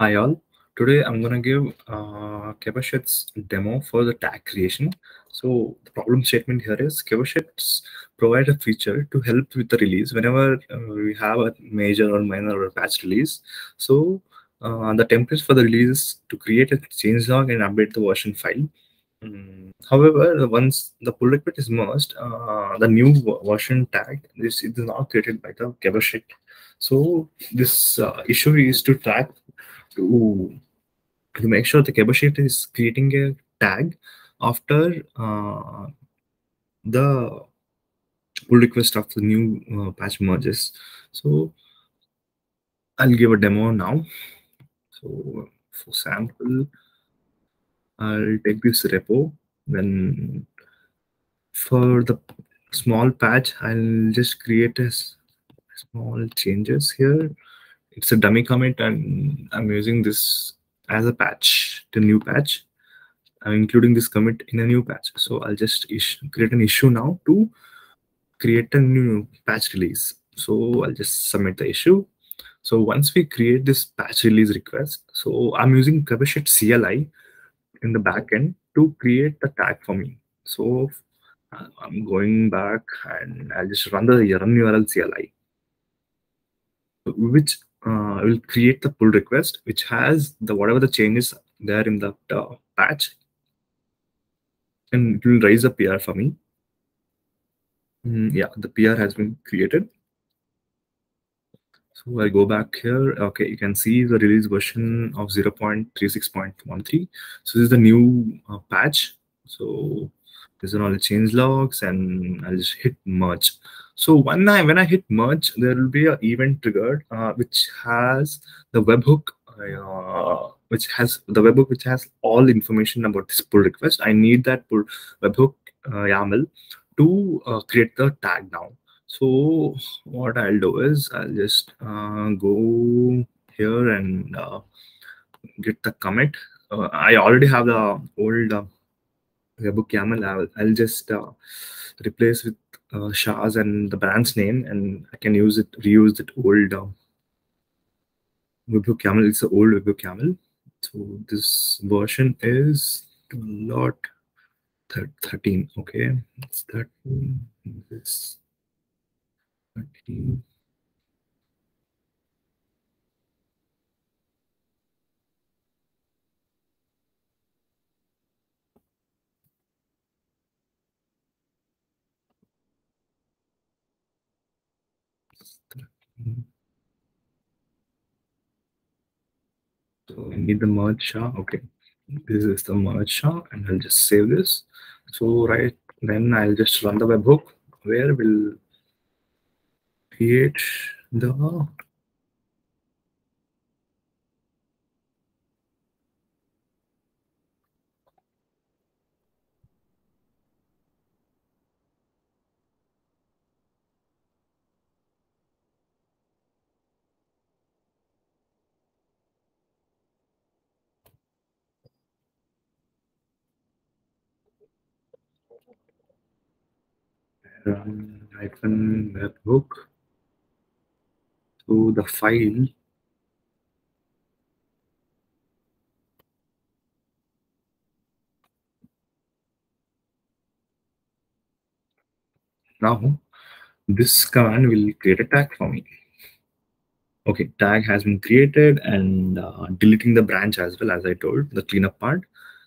Hi all. Today I'm gonna give uh, demo for the tag creation. So the problem statement here is Kebechets provide a feature to help with the release whenever uh, we have a major or minor or patch release. So uh, the templates for the release is to create a changelog and update the version file. Mm, however, once the pull request is merged, uh, the new version tag this is not created by the Kebechet. So this uh, issue is to track to to make sure the Kebechet is creating a tag after uh, the pull request of the new uh, patch merges. So I'll give a demo now. So for sample, I'll take this repo. Then for the small patch, I'll just create a small changes here. It's a dummy commit and I'm using this as a patch, the new patch. I'm including this commit in a new patch. So I'll just create an issue now to create a new patch release. So I'll just submit the issue. So once we create this patch release request, so I'm using Kebechet CLI in the backend to create the tag for me. So uh, I'm going back and I'll just run the run URL CLI, which uh, will create the pull request, which has the whatever the changes there in the uh, patch, and it will raise a PR for me. Mm, yeah, the PR has been created. So I go back here. Okay, you can see the release version of 0.36.13. So this is the new uh, patch. So these are all the change logs, and I'll just hit merge. So when I when I hit merge, there will be an event triggered uh, which has the webhook, uh, which has the webhook which has all information about this pull request. I need that pull webhook uh, YAML to uh, create the tag now. So what I'll do is I'll just uh, go here and uh, get the commit. Uh, I already have the old uh, YAML, I'll, I'll just uh, replace with uh, SHAs and the brand's name, and I can use it, reuse that old uh, YAML. It's the old webhook YAML. So this version is lot 13. Okay, it's 13. This 13. So I need the merge SHA. Okay, this is the merge SHA, and I'll just save this. So right then I'll just run the webhook where we'll create the run hyphen webhook to the file. Now this command will create a tag for me. Okay tag has been created and uh, deleting the branch as well as i told the cleanup part.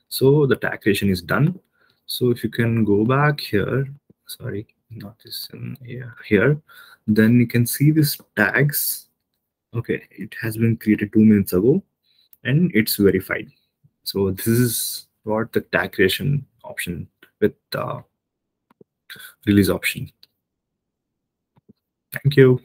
So the tag creation is done so if you can go back here sorry not this in here here then you can see this tags. Okay it has been created two minutes ago and it's verified. So this is what the tag creation option with uh, release option. Thank you